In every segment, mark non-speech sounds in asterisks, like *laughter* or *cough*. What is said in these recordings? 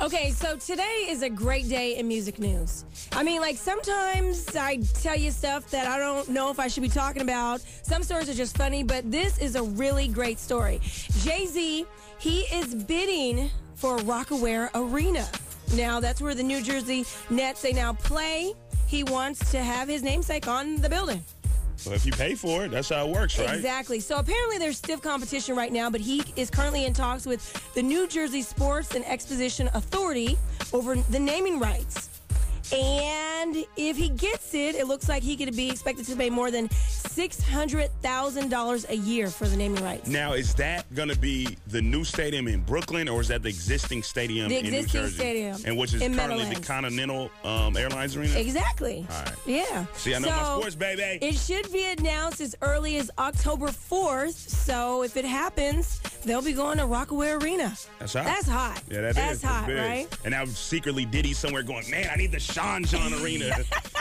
Okay, so today is a great day in music news. I mean, like sometimes I tell you stuff that I don't know if I should be talking about. Some stories are just funny, but this is a really great story. Jay Z, he is bidding for Rocawear Arena. Now, that's where the New Jersey Nets they now play. He wants to have his namesake on the building. So if you pay for it, that's how it works, right? Exactly. So apparently there's stiff competition right now, but he is currently in talks with the New Jersey Sports and Exposition Authority over the naming rights. And if he gets it, it looks like he could be expected to pay more than $600,000 a year for the naming rights. Now, is that going to be the new stadium in Brooklyn, or is that the existing stadium The in New existing Jersey? stadium and which is in currently the Continental um, Airlines Arena. Exactly. All right. Yeah. See, I know my sports, baby. It should be announced as early as October 4th. So if it happens, they'll be going to Rocawear Arena. That's hot. That's hot. Yeah, that That's is. hot, big. right? And now secretly Diddy somewhere going, man, I need the Sean John Arena.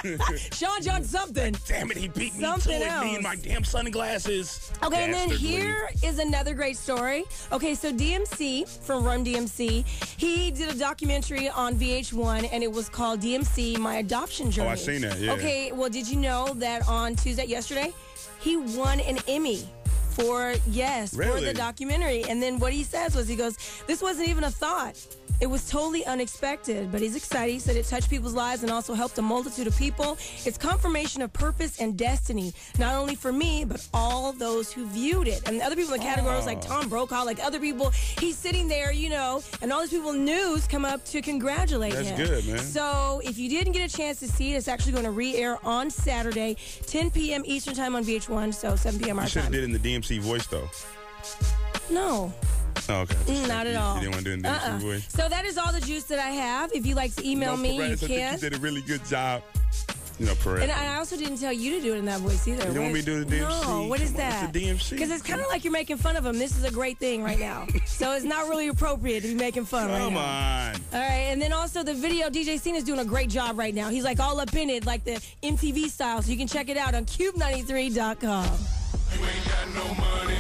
*laughs* Sean John something. *laughs* Damn it, he beat me Something to it. Me else. and my damn sunglasses. Okay, and then Dastardly. here is another great story. Okay, so DMC from Run DMC, he did a documentary on VH1 and it was called DMC My Adoption Journey. Oh, I seen that, yeah. Okay, well, did you know that on Tuesday, yesterday, he won an Emmy? For yes, for the documentary. And then what he says was he goes, This wasn't even a thought. It was totally unexpected, but he's excited. He said it touched people's lives and also helped a multitude of people. It's confirmation of purpose and destiny, not only for me, but all those who viewed it. And the other people in the category was like ah. Tom Brokaw, like other people. He's sitting there, you know, and all these people news come up to congratulate That's him. good, man. So if you didn't get a chance to see it, it's actually going to re-air on Saturday, 10 p.m. Eastern time on VH1, so 7 p.m. our You should have time. did in the DMC voice, though. No. Oh, okay. Mm, Not at all. You didn't want to do it in the DMC Uh-uh. voice? So that is all the juice that I have. If you'd like to email No, me, Perez, you I can. you did a really good job. You know, Perez. And I also didn't tell you to do it in that voice either. You don't want me to do the DMC? No, what is Come on, that? it's the DMC. Because it's kind of like you're making fun of him. This is a great thing right now. *laughs* so it's not really appropriate to be making fun right Come now. on. All right, and then also the video, DJ Cena's doing a great job right now. He's like all up in it, like the MTV style. So you can check it out on kube93.com. No money.